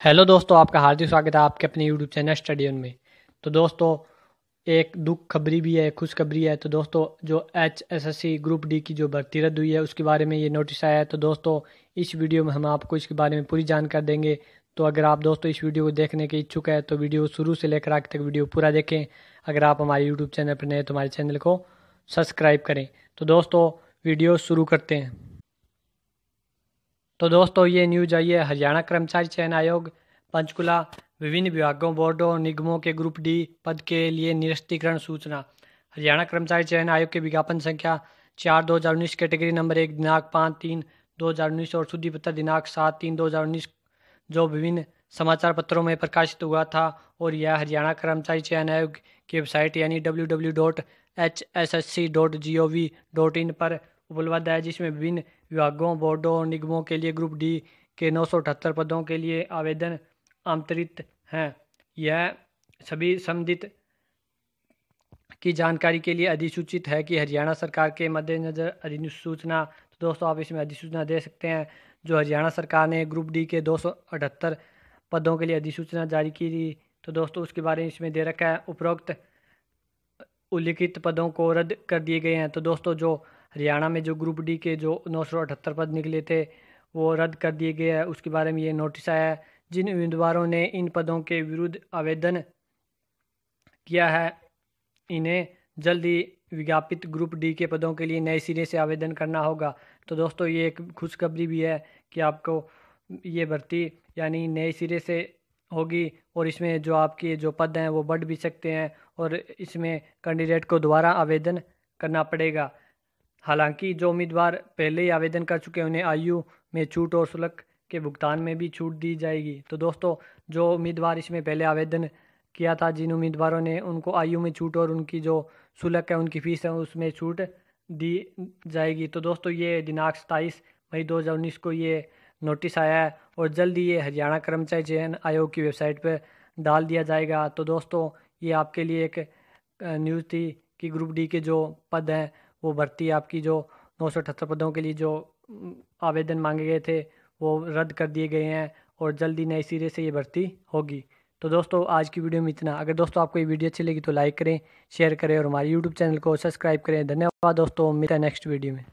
Hello दोस्तों, आपका हार्दिक स्वागत है आपके अपने यूट्यूब चैनल स्टडी में। तो दोस्तों, एक दुख खबरी भी है, खुशखबरी है। तो दोस्तों, जो H S S C group D की जो भर्ती रद्द हुई है, उसके बारे में ये नोटिस आया है। तो दोस्तों, इस वीडियो में हम आपको इसके बारे में पूरी जानकारी देंगे। तो अगर आप दोस्तों इस वीडियो को देखने के इच्छुक है तो वीडियो शुरू से लेकर आगे तक वीडियो पूरा देखें। अगर आप हमारे यूट्यूब चैनल पर नए तो हमारे चैनल को सब्सक्राइब करें। तो दोस्तों वीडियो शुरू करते हैं। तो दोस्तों, ये न्यूज़ आई है हरियाणा कर्मचारी चयन आयोग, पंचकुला, विभिन्न विभागों, बोर्डों और निगमों के ग्रुप डी पद के लिए निरस्तीकरण सूचना। हरियाणा कर्मचारी चयन आयोग के विज्ञापन संख्या चार दो हज़ार उन्नीस कैटेगरी नंबर एक, दिनांक पाँच तीन दो हज़ार उन्नीस और शुद्धि पत्र दिनांक सात तीन दो हज़ार उन्नीस, जो विभिन्न समाचार पत्रों में प्रकाशित हुआ था और यह हरियाणा कर्मचारी चयन आयोग की वेबसाइट यानी W W dot H S S C dot G O V dot in पर उपलब्ध है, जिसमें विभिन्न विभागों, बोर्डों और निगमों के लिए ग्रुप डी के नौ सौ अठहत्तर पदों के लिए आवेदन आमंत्रित हैं। यह सभी संबंधित की जानकारी के लिए अधिसूचित है कि हरियाणा सरकार के मद्देनज़र अधिसूचना तो दोस्तों आप इसमें अधिसूचना दे सकते हैं। जो हरियाणा सरकार ने ग्रुप डी के दो सौ अठहत्तर पदों के लिए अधिसूचना जारी की थी तो दोस्तों उसके बारे में इसमें दे रखा है, उपरोक्त उल्लिखित पदों को रद्द कर दिए गए हैं। तो दोस्तों जो हरियाणा में जो ग्रुप डी के जो नौ सौ अठहत्तर पद निकले थे, वो रद्द कर दिए गए हैं। उसके बारे में ये नोटिस आया है, जिन उम्मीदवारों ने इन पदों के विरुद्ध आवेदन किया है, इन्हें जल्द ही विज्ञापित ग्रुप डी के पदों के लिए नए सिरे से आवेदन करना होगा। तो दोस्तों, ये एक खुशखबरी भी है कि आपको ये भर्ती यानी नए सिरे से होगी और इसमें जो आपके जो पद हैं, वो बढ़ भी सकते हैं और इसमें कैंडिडेट को दोबारा आवेदन करना पड़ेगा। हालाँकि जो उम्मीदवार पहले ही आवेदन कर चुके हैं, उन्हें आयु में छूट और शुल्क के भुगतान में भी छूट दी जाएगी। तो दोस्तों, जो उम्मीदवार इसमें पहले आवेदन किया था, जिन उम्मीदवारों ने उनको आयु में छूट और उनकी जो शुल्क है, उनकी फ़ीस है, उसमें छूट दी जाएगी। तो दोस्तों, ये दिनांक सताईस मई दो हज़ार उन्नीस को ये नोटिस आया है और जल्द ही ये हरियाणा कर्मचारी चयन आयोग की वेबसाइट पर डाल दिया जाएगा। तो दोस्तों, ये आपके लिए एक न्यूज़ थी कि ग्रुप डी के जो पद हैं वो भर्ती आपकी जो नौ सौ अठहत्तर पदों के लिए जो आवेदन मांगे गए थे, वो रद्द कर दिए गए हैं और जल्दी नए सिरे से ये भर्ती होगी। तो दोस्तों, आज की वीडियो में इतना। अगर दोस्तों आपको ये वीडियो अच्छी लगी तो लाइक करें, शेयर करें और हमारे यूट्यूब चैनल को सब्सक्राइब करें। धन्यवाद दोस्तों, मिलते हैं नेक्स्ट वीडियो में।